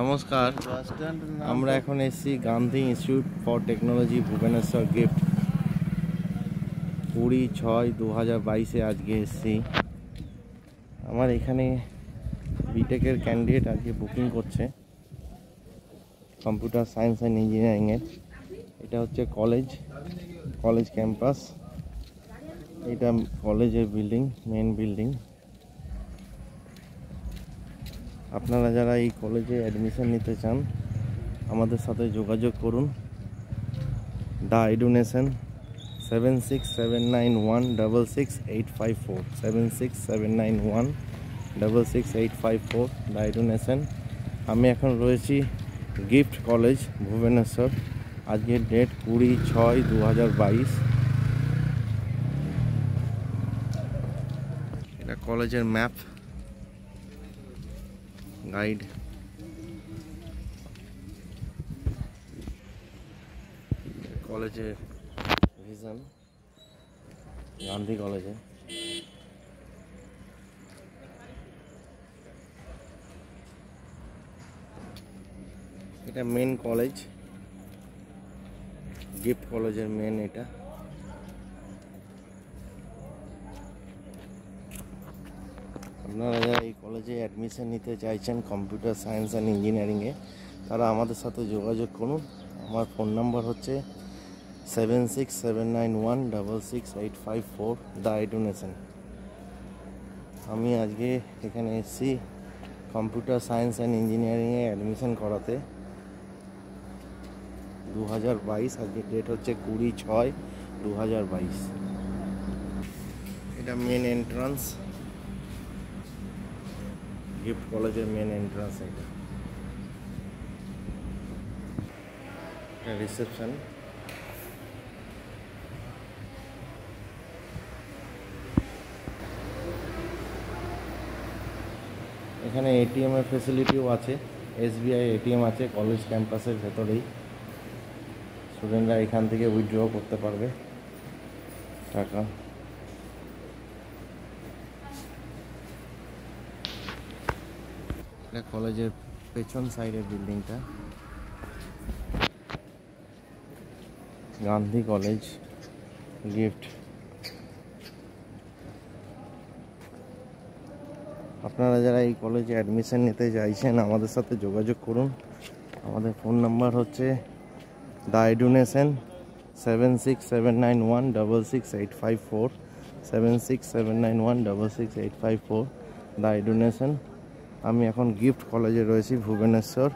নমস্কার। আমরা এখন এসেছি Gandhi institute for technology Bhubaneswar GIFT. কুড়ি ছয় দু হাজার বাইশে আজকে এসেছি। আমার এখানে বিটেকের ক্যান্ডিডেট আজকে বুকিং করছে। কম্পিউটার সায়েন্স অ্যান্ড ইঞ্জিনিয়ারিংয়ের এটা হচ্ছে কলেজ কলেজ ক্যাম্পাস এটা কলেজের বিল্ডিং মেন বিল্ডিং আপনারা যারা এই কলেজে অ্যাডমিশন নিতে চান, আমাদের সাথে যোগাযোগ করুন। The Edunation seven six seven nine one double six eight five four seven six seven nine one double six eight five four আমি এখন রয়েছি গিফট কলেজ ভুবনেশ্বর। আজকের ডেট কুড়ি ছয় দু হাজার বাইশ। এটা কলেজের ম্যাপ গাইড। কলেজের ভিশন গান্ধী কলেজে। এটা মেন কলেজ গিফট কলেজের মেন এটা আপনারা যারা এই কলেজে অ্যাডমিশন নিতে চাইছেন কম্পিউটার সায়েন্স অ্যান্ড ইঞ্জিনিয়ারিংয়ে তারা আমাদের সাথে যোগাযোগ করুন। আমার ফোন নাম্বার হচ্ছে seven six seven nine one double six eight five four the আমি আজকে এখানে এসেছি কম্পিউটার সায়েন্স অ্যান্ড ইঞ্জিনিয়ারিংয়ে অ্যাডমিশন করাতে। দু হাজার বাইশ, আজকে ডেট হচ্ছে কুড়ি ছয় দু হাজার বাইশ। এটা মেন এন্ট্রান্স গিফট কলেজের মেন এন্ট্রান্স এটা। রিসেপশন এখানে এটিএম এর ফেসিলিটিও আছে এসবিআই এটিএম আছে কলেজ ক্যাম্পাসের ভেতরেই। স্টুডেন্টরা এখান থেকে উইথড্র করতে পারবে। টাকা। এটা কলেজের পেছন সাইডের বিল্ডিংটা। Gandhi college GIFT. আপনারা যারা এই কলেজে অ্যাডমিশন নিতে চাইছেন, আমাদের সাথে যোগাযোগ করুন। আমাদের ফোন নাম্বার হচ্ছে the Edunation seven six seven nine one double six eight five four seven six seven nine one double six eight five four the Edunation আমি এখন গিফট কলেজে রয়েছি, ভুবনেশ্বর।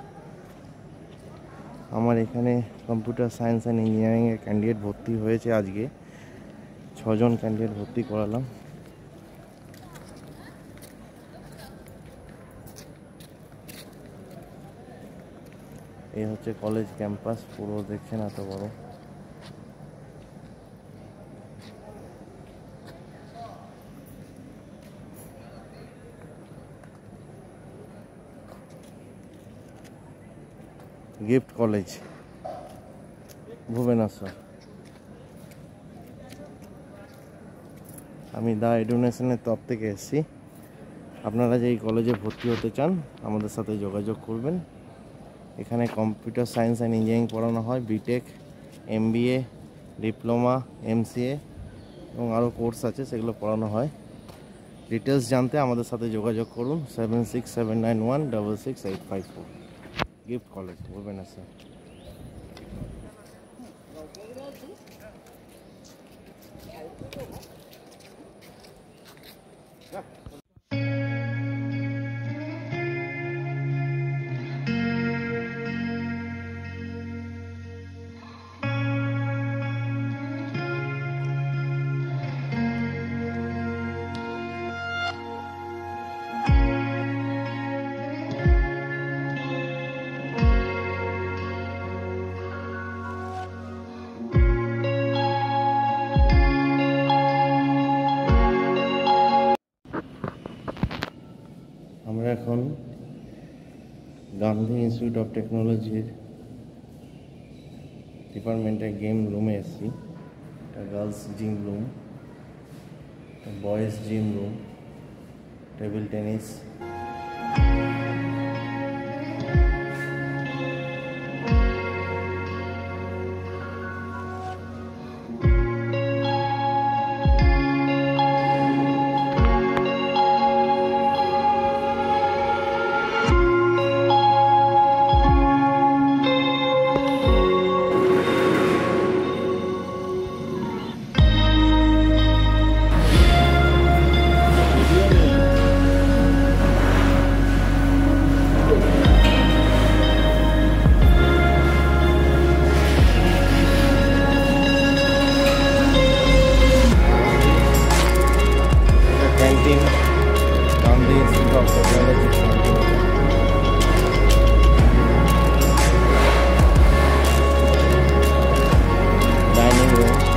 আমার এখানে কম্পিউটার সায়েন্স অ্যান্ড ইঞ্জিনিয়ারিংয়ের ক্যান্ডিডেট ভর্তি হয়েছে আজকে। ছজন ক্যান্ডিডেট ভর্তি করালাম। এই হচ্ছে কলেজ ক্যাম্পাস, পুরো দেখছেন এত বড়। GIFT college. ভুবনেশ্বর। আমি দা এডুনেশনের তরফ থেকে এসেছি। আপনারা যে এই কলেজে ভর্তি হতে চান, আমাদের সাথে যোগাযোগ করবেন। এখানে কম্পিউটার সায়েন্স অ্যান্ড ইঞ্জিনিয়ারিং পড়ানো হয় বিটেক এমবিএ ডিপ্লোমা এমসিএ এবং আরও কোর্স আছে, সেগুলো পড়ানো হয়। ডিটেলস জানতে আমাদের সাথে যোগাযোগ করুন seven six seven nine one double six eight five four GIFT college Bhubaneswar আমরা এখন গান্ধী ইনস্টিটিউট অফ টেকনোলজির ডিপার্টমেন্টের গেম রুমে এসেছি একটা গার্লস জিম রুম একটা boys gym room table tennis anywhere.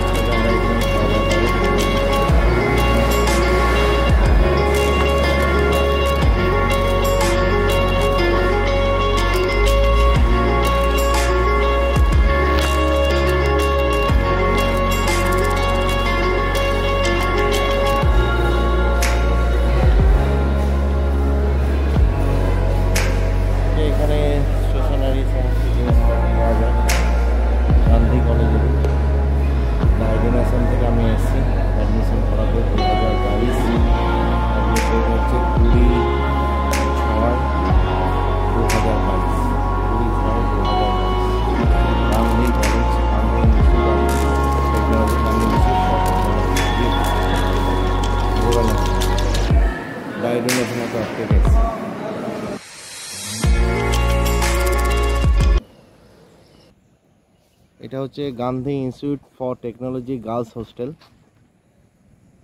এটা হচ্ছে Gandhi institute for technology girls hostel.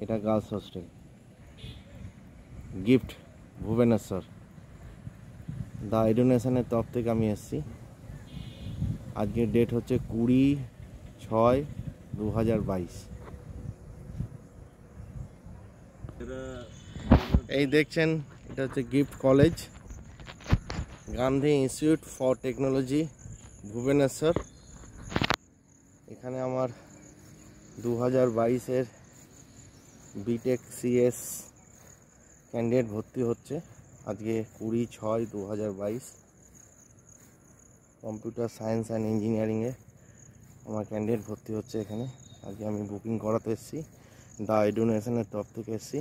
এটা girls hostel. GIFT, Bhubaneswar. The এডুনেশনের তরফ থেকে আমি এসেছি। আজকের ডেট হচ্ছে কুড়ি ছয় দু হাজার বাইশ। এই দেখছেন এটা হচ্ছে GIFT college. Gandhi institute for technology, Bhubaneswar. এখানে আমার দু হাজার বাইশের বিটেক সিএস ক্যান্ডিডেট ভর্তি হচ্ছে। আজকে কুড়ি ছয় দু হাজার বাইশ। কম্পিউটার সায়েন্স অ্যান্ড ইঞ্জিনিয়ারিংয়ে আমার ক্যান্ডিডেট ভর্তি হচ্ছে এখানে। আজকে আমি বুকিং করাতে এসেছি। দ্য এডুনেশনের তরফ থেকে এসেছি।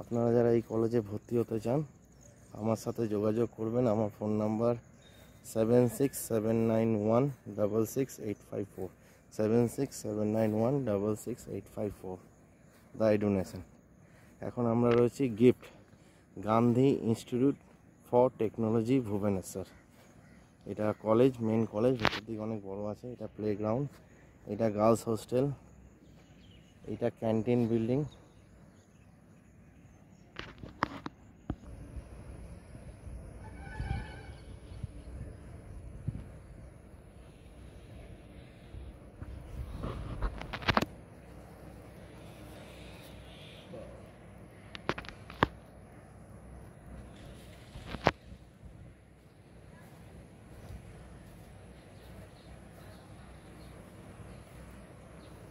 আপনারা যারা এই কলেজে ভর্তি হতে চান, আমার সাথে যোগাযোগ করবেন। আমার phone number seven six seven nine one double six eight five four seven six seven nine one double six eight five four the donation এখন আমরা রয়েছি GIFT Gandhi institute for technology Bhubaneswar. এটা কলেজ মেন কলেজ ভেতর দিকে অনেক বড় আছে। এটা প্লে গ্রাউন্ড এটা গার্লস হোস্টেল এটা canteen building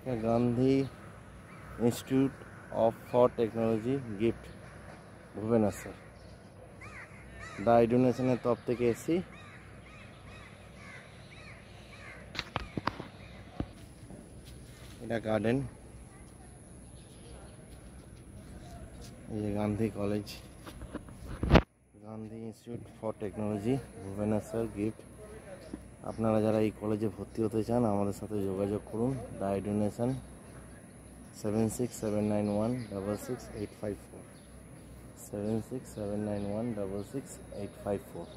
Gandhi institute of for technology GIFT Bhubaneswar the ডোনেশনের তরফ থেকে এসি এটা গার্ডেন এই যে Gandhi college Gandhi institute for technology Bhubaneswar GIFT আপনারা যারা এই কলেজে ভর্তি হতে চান, আমাদের সাথে যোগাযোগ করুন। Die donation seven six seven nine one double six eight five four seven six seven nine one double six eight five four